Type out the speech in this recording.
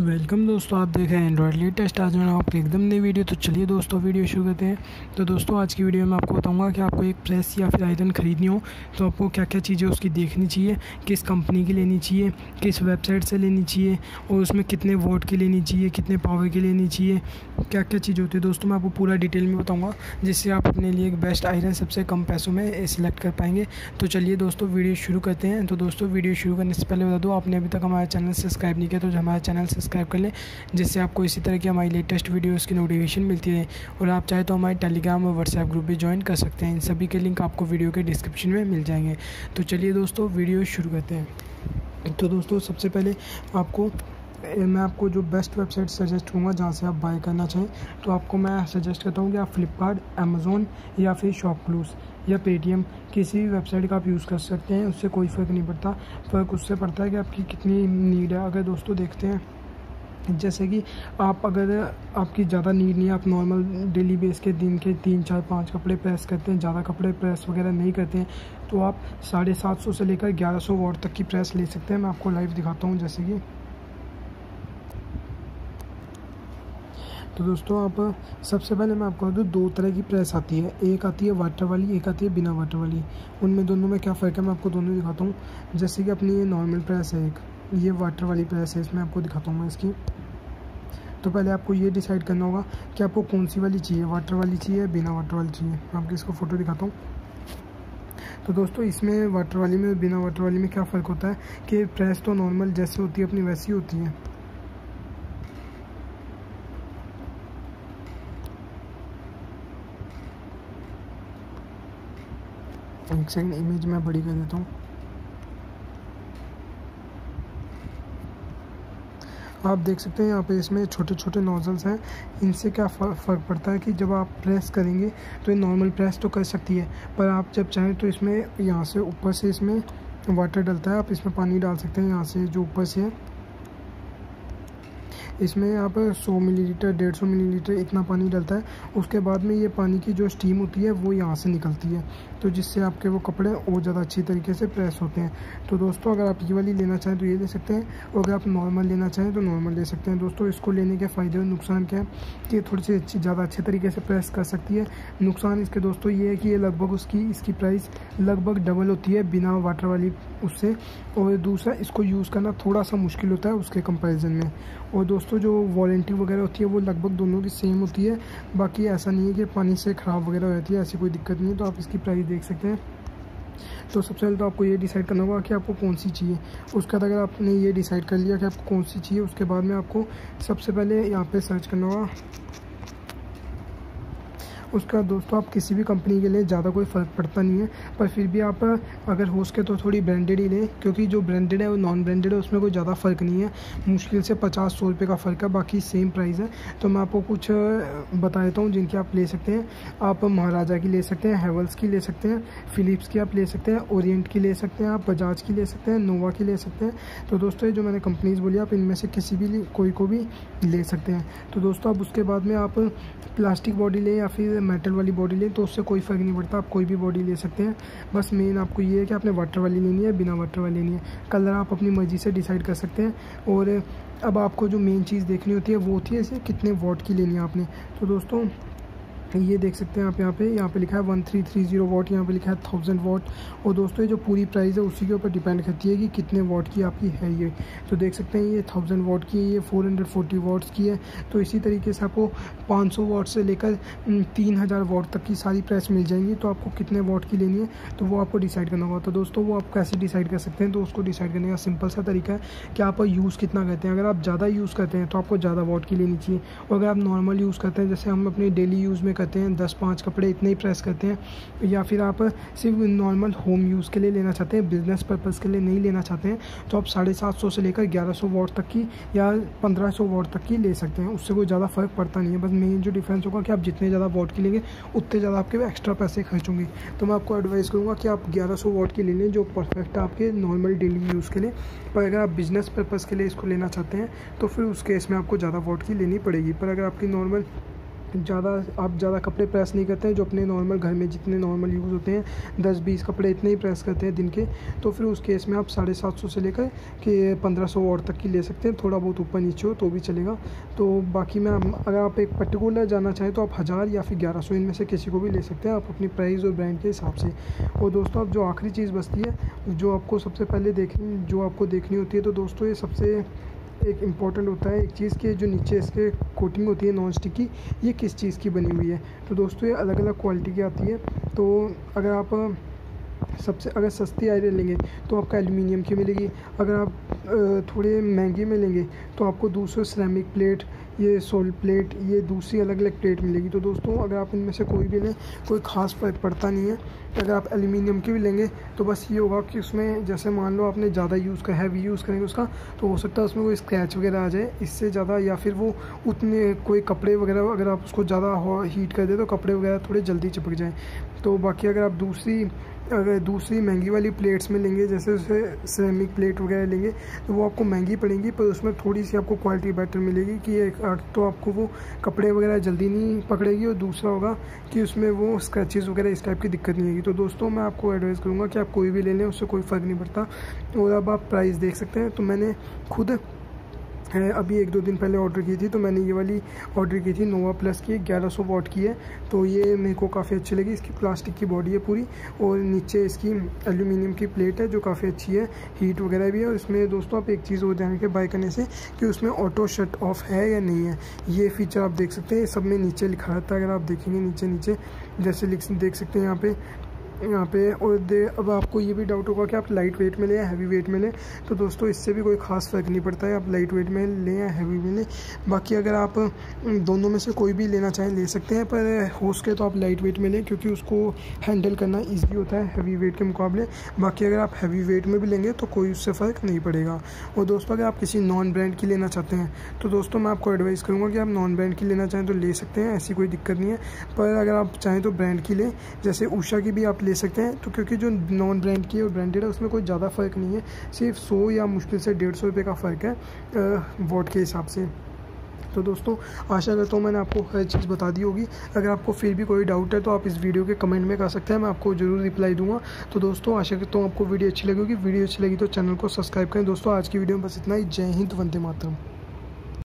Welcome दोस्तों, आप देख रहे हैं एंड्रॉयड लेटेस्ट आज मैं आपको एकदम नई वीडियो तो चलिए दोस्तों, वीडियो शुरू करते हैं। तो दोस्तों, आज की वीडियो में आपको बताऊँगा कि आपको एक प्रेस या फिर आयरन ख़रीदनी हो तो आपको क्या क्या चीज़ें उसकी देखनी चाहिए, किस कंपनी की लेनी चाहिए, किस वेबसाइट से लेनी चाहिए, और उसमें कितने वोट की लेनी चाहिए, कितने पावर की लेनी चाहिए क्या क्या चीज़ होती है। दोस्तों, मैं आपको पूरा डिटेल में बताऊँगा, जिससे आप अपने लिए एक बेस्ट आयरन सबसे कम पैसों में सिलेक्ट कर पाएँगे। तो चलिए दोस्तों, वीडियो शुरू करते हैं। तो दोस्तों, वीडियो शुरू करने से पहले बता दो, आपने अभी तक हमारा चैनल सब्सक्राइब नहीं किया तो हमारा चैनल कर लें, जिससे आपको इसी तरह की हमारी लेटेस्ट वीडियोज़ की नोटिफिकेशन मिलती है। और आप चाहे तो हमारे टेलीग्राम और व्हाट्सएप ग्रुप भी ज्वाइन कर सकते हैं। इन सभी के लिंक आपको वीडियो के डिस्क्रिप्शन में मिल जाएँगे। तो चलिए दोस्तों वीडियो शुरू करते हैं। तो दोस्तों, सबसे पहले आपको मैं आपको जो बेस्ट वेबसाइट सजेस्ट करूँगा, जहाँ से आप बाय करना चाहें तो आपको मैं सजेस्ट करता हूँ कि आप फ्लिपकार्ट अमेज़ोन या फिर शॉपक्लूज़ या पेटीएम किसी भी वेबसाइट का आप यूज़ कर सकते हैं। उससे कोई फ़र्क नहीं पड़ता। फ़र्क उससे पड़ता है कि आपकी कितनी नीड है। अगर दोस्तों देखते हैं जैसे कि आप अगर आपकी ज़्यादा नीड नहीं है आप नॉर्मल डेली बेस के दिन के तीन, चार, पाँच कपड़े प्रेस करते हैं, ज़्यादा कपड़े प्रेस वगैरह नहीं करते हैं तो आप साढ़े सात सौ से लेकर ग्यारह सौ वॉट तक की प्रेस ले सकते हैं। मैं आपको लाइव दिखाता हूँ जैसे कि। तो दोस्तों, आप सबसे पहले मैं आपको दूँ, दो तरह की प्रेस आती है। एक आती है वाटर वाली, एक आती है बिना वाटर वाली। उनमें दोनों में क्या फ़र्क है, मैं आपको दोनों दिखाता हूँ। जैसे कि अपनी ये नॉर्मल प्रेस है एक। ये वाटर वाली प्रेस है, इसमें आपको दिखाता हूँ मैं इसकी। तो पहले आपको ये डिसाइड करना होगा कि आपको कौन सी वाली चाहिए वाटर वाली चाहिए बिना वाटर वाली चाहिए। मैं आपको इसको फ़ोटो दिखाता हूँ। तो दोस्तों, इसमें वाटर वाली में बिना वाटर वाली में क्या फ़र्क होता है कि प्रेस तो नॉर्मल जैसे होती है, अपनी वैसी होती है। एक सेकंड इमेज मैं बड़ी कर देता हूँ। आप देख सकते हैं यहाँ पे इसमें छोटे छोटे नोज़ल्स हैं। इनसे क्या फ़र्क पड़ता है कि जब आप प्रेस करेंगे तो ये नॉर्मल प्रेस तो कर सकती है, पर आप जब चाहें तो इसमें, यहाँ से ऊपर से इसमें वाटर डलता है। आप इसमें पानी डाल सकते हैं, यहाँ से जो ऊपर से है। इसमें आप 100 मिलीलीटर 150 मिलीलीटर इतना पानी डलता है। उसके बाद में ये पानी की जो स्टीम होती है, वो यहाँ से निकलती है। तो जिससे आपके वो कपड़े और ज़्यादा अच्छी तरीके से प्रेस होते हैं। तो दोस्तों, अगर आप ये वाली लेना चाहें तो ये ले सकते हैं और अगर आप नॉर्मल लेना चाहें तो नॉर्मल ले सकते हैं। दोस्तों, इसको लेने के फ़ायदे और नुकसान क्या है? कि थोड़ी सी अच्छी, ज़्यादा अच्छे तरीके से प्रेस कर सकती है। नुकसान इसके दोस्तों ये है कि ये लगभग उसकी, इसकी प्राइस लगभग डबल होती है बिना वाटर वाली उससे। और दूसरा, इसको यूज़ करना थोड़ा सा मुश्किल होता है उसके कंपेरिजन में। और दोस्तों जो वारंटी वगैरह होती है, वो लगभग दोनों की सेम होती है। बाकी ऐसा नहीं है कि पानी से ख़राब वगैरह हो जाती है, ऐसी कोई दिक्कत नहीं है। तो आप इसकी प्राइस देख सकते हैं। तो सबसे पहले तो आपको ये डिसाइड करना होगा कि आपको कौन सी चाहिए। उसके बाद अगर आपने ये डिसाइड कर लिया कि आपको कौन सी चाहिए, उसके बाद में आपको सबसे पहले यहाँ पर सर्च करना होगा। उसका दोस्तों, आप किसी भी कंपनी के लिए ज़्यादा कोई फ़र्क पड़ता नहीं है, पर फिर भी आप अगर हो सके तो थोड़ी ब्रांडेड ही लें, क्योंकि जो ब्रांडेड है वो नॉन ब्रांडेड है, उसमें कोई ज़्यादा फ़र्क नहीं है। मुश्किल से पचास सौ रुपये का फ़र्क है, बाकी सेम प्राइस है। तो मैं आपको कुछ बता देता हूँ जिनकी आप ले सकते हैं। आप महाराजा की ले सकते हैं हेवल्स की ले सकते हैं फ़िलिप्स की आप ले सकते हैं ओरिएंट की ले सकते हैं, आप बजाज की ले सकते हैं नोवा की ले सकते हैं। तो दोस्तों, ये जो मैंने कंपनीज़ बोली, आप इनमें से किसी भी कोई को भी ले सकते हैं। तो दोस्तों, अब उसके बाद में आप प्लास्टिक बॉडी लें या फिर मेटल वाली बॉडी लें तो उससे कोई फ़र्क नहीं पड़ता, आप कोई भी बॉडी ले सकते हैं। बस मेन आपको ये है कि आपने वाटर वाली लेनी है, बिना वाटर वाली लेनी है। कलर आप अपनी मर्ज़ी से डिसाइड कर सकते हैं। और अब आपको जो मेन चीज़ देखनी होती है, वो होती है इसे कितने वॉट की लेनी है आपने। तो दोस्तों ये देख सकते हैं आप यहाँ पे यहाँ पे लिखा है one three three zero watt यहाँ पे लिखा है थाउज़ेंड वॉट और दोस्तों, ये जो पूरी प्राइस है, उसी के ऊपर डिपेंड करती है कि कितने वॉट की आपकी है ये। तो देख सकते हैं, ये थाउज़ेंड वॉट की है, ये फोर हंड्रेड फोर्टी वॉट्स की है। तो इसी तरीके से आपको पाँच सौ वॉट से लेकर तीन हज़ार वॉट तक की सारी प्राइस मिल जाएँगी। तो आपको कितने वॉट की लेनी है तो वो आपको डिसाइड करना होगा। तो दोस्तों, वो आप कैसे डिसाइड कर सकते हैं? तो उसको डिसाइड करने का सिंपल सा तरीका है कि आप यूज़ कितना करते हैं। अगर आप ज़्यादा यूज़ करते हैं तो आपको ज़्यादा वॉट की लेनी चाहिए। और अगर आप नॉर्मल यूज़ करते हैं, जैसे हम अपने डेली यूज़ में करते हैं, दस पाँच कपड़े इतने ही प्रेस करते हैं, या फिर आप सिर्फ़ नॉर्मल होम यूज़ के लिए लेना चाहते हैं बिज़नेस पर्पज़ के लिए नहीं लेना चाहते हैं तो आप साढ़े सात सौ से लेकर ग्यारह सौ वॉट तक की या पंद्रह सौ वॉट तक की ले सकते हैं। उससे कोई ज़्यादा फ़र्क पड़ता नहीं है। बस मेन जो डिफरेंस होगा कि आप जितने ज़्यादा वॉट की लेंगे, उतने ज़्यादा आपके एक्स्ट्रा पैसे खर्च होंगे। तो मैं आपको एडवाइस करूँगा कि आप ग्यारह सौ वॉट की ले लें, जो परफेक्ट है आपके नॉर्मल डेली यूज़ के लिए। पर अगर आप बिज़नेस पर्पज़ के लिए इसको लेना चाहते हैं तो फिर उस केस में आपको ज़्यादा वॉट की लेनी पड़ेगी। पर अगर आपकी नॉर्मल ज़्यादा, आप ज़्यादा कपड़े प्रेस नहीं करते हैं, जो अपने नॉर्मल घर में जितने नॉर्मल यूज़ होते हैं, दस बीस कपड़े इतने ही प्रेस करते हैं दिन के तो फिर उस केस में आप साढ़े सात सौ से लेकर के पंद्रह सौ और तक की ले सकते हैं, थोड़ा बहुत ऊपर नीचे हो तो भी चलेगा। तो बाकी में, अगर आप एक पर्टिकुलर जाना चाहें तो आप हज़ार या फिर ग्यारह सौ इनमें से किसी को भी ले सकते हैं, आप अपनी प्राइस और ब्रांड के हिसाब से। और दोस्तों अब जो आखिरी चीज़ बचती है, जो आपको सबसे पहले देखनी, जो आपको देखनी होती है तो दोस्तों, ये सबसे एक इंपॉर्टेंट होता है, एक चीज़ के जो नीचे इसके कोटिंग होती है नॉन स्टिक की, ये किस चीज़ की बनी हुई है? तो दोस्तों, ये अलग अलग क्वालिटी की आती है। तो अगर आप, सबसे, अगर सस्ती आयरन लेंगे तो आपका एल्यूमिनियम की मिलेगी। अगर आप थोड़े महँगी में लेंगे तो आपको दूसरे सिरेमिक प्लेट ये सोल प्लेट ये दूसरी अलग अलग प्लेट मिलेगी। तो दोस्तों, अगर आप इनमें से कोई भी लें, कोई ख़ास फ़र्क पड़ता नहीं है। अगर आप एल्यूमिनियम की भी लेंगे तो बस ये होगा कि उसमें जैसे मान लो आपने ज़्यादा यूज़ कर हैवी यूज़ करेंगे उसका तो हो सकता है उसमें कोई स्क्रैच वगैरह आ जाए। इससे ज़्यादा या फिर वो उतने कोई कपड़े वगैरह, अगर आप उसको ज़्यादा हीट कर दे तो कपड़े वगैरह थोड़े जल्दी चिपक जाएँ। तो बाकी अगर आप दूसरी अगर दूसरी महँगी वाली प्लेट्स में लेंगे, जैसे जैसे सेरेमिक प्लेट वगैरह लेंगे तो वो आपको महँगी पड़ेंगी, पर उसमें थोड़ी सी आपको क्वालिटी बेटर मिलेगी कि एक तो आपको वो कपड़े वगैरह जल्दी नहीं पकड़ेगी और दूसरा होगा कि उसमें वो स्क्रैचेस वगैरह इस टाइप की दिक्कत नहीं आएगी। तो दोस्तों, मैं आपको एडवाइस करूँगा कि आप कोई भी ले लें, उससे कोई फ़र्क नहीं पड़ता। और अब आप प्राइस देख सकते हैं। तो मैंने खुद अभी एक दो दिन पहले ऑर्डर की थी तो मैंने ये वाली ऑर्डर की थी नोवा प्लस की, ग्यारह सौ वॉट की है। तो ये मेरे को काफ़ी अच्छी लगी। इसकी प्लास्टिक की बॉडी है पूरी, और नीचे इसकी एल्यूमिनियम की प्लेट है, जो काफ़ी अच्छी है। हीट वगैरह भी है, और इसमें दोस्तों आप एक चीज़ ध्यान रखें बाय करने से, कि उसमें ऑटो शट ऑफ़ है या नहीं है। ये फीचर आप देख सकते हैं सब में नीचे लिखा रहता है, अगर आप देखेंगे नीचे नीचे जैसे देख सकते हैं यहाँ पे यहाँ पे, और दे, अब आपको ये भी डाउट होगा कि आप लाइट वेट में लें या हैवी वेट में लें तो दोस्तों इससे भी कोई ख़ास फ़र्क नहीं पड़ता है। आप लाइट वेट में लें या हैवी में लें। बाकी अगर आप दोनों में से कोई भी लेना चाहें, ले सकते हैं, पर हो सके तो आप लाइट वेट में लें, क्योंकि उसको हैंडल करना ईजी होता है हैवी वेट के मुकाबले। बाकी अगर आप हैवी वेट में भी लेंगे तो कोई उससे फ़र्क नहीं पड़ेगा। और दोस्तों, अगर आप किसी नॉन ब्रांड की लेना चाहते हैं तो दोस्तों मैं आपको एडवाइस करूँगा कि आप नॉन ब्रांड की लेना चाहें तो ले सकते हैं, ऐसी कोई दिक्कत नहीं है। पर अगर आप चाहें तो ब्रांड की लें, जैसे ऊषा की भी आप ले सकते हैं। तो क्योंकि जो नॉन ब्रांड की और ब्रांडेड है, उसमें कोई ज़्यादा फ़र्क नहीं है। सिर्फ़ सौ या मुश्किल से डेढ़ सौ रुपये का फ़र्क है वोट के हिसाब से। तो दोस्तों, आशा करता हूँ मैंने आपको हर चीज़ बता दी होगी। अगर आपको फिर भी कोई डाउट है तो आप इस वीडियो के कमेंट में कर सकते हैं। मैं आपको ज़रूर रिप्लाई दूँगा। तो दोस्तों, आशा करता हूँ आपको वीडियो अच्छी लगी होगी। वीडियो अच्छी लगी तो चैनल को सब्सक्राइब करें। दोस्तों, आज की वीडियो में बस इतना ही। जय हिंद, वंदे मातरम।